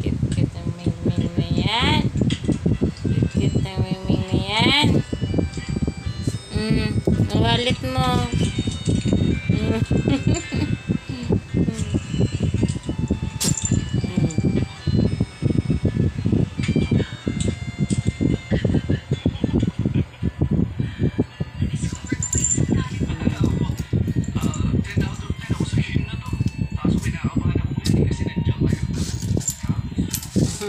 Cute-cute ang mingming na yan. Cute-cute ang mingming na yan. Mm, ang wallet mo. Mm,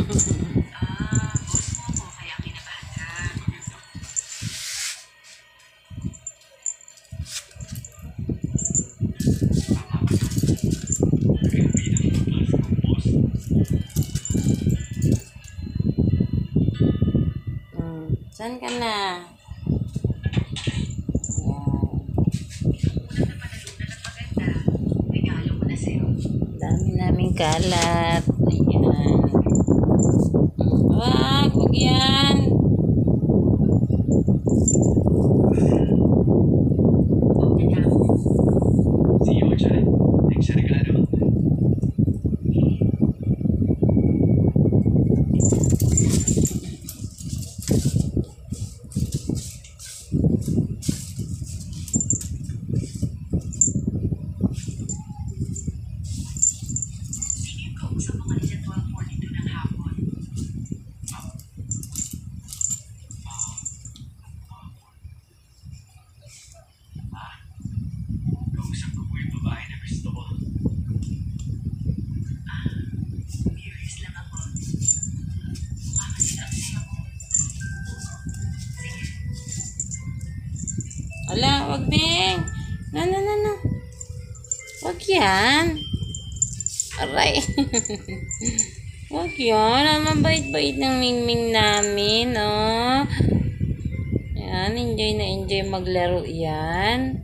Saan ka na? Ayan. Dami naming kalat. Ayan. Wag, Ala, wag Beng. No, no, no, no. Wag yan. Aray. wag yan. Ang mabait-bait ng mingming namin, no? Yan, enjoy na enjoy maglaro yan.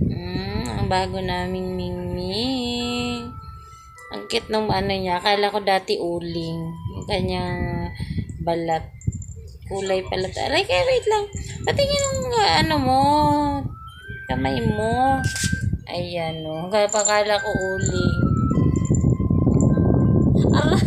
Mm, ang bago naming mingming. Ang cute nung ano niya. Akala ko dati uling. Yung kanyang balat. Kulay pala. Aray, kaya wait lang. Patingin ng uh, ano mo. Kamay mo. Ayan, no. Kaya pakala ko uling. Aray.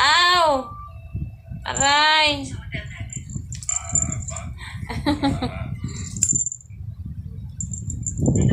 Ow! Aray!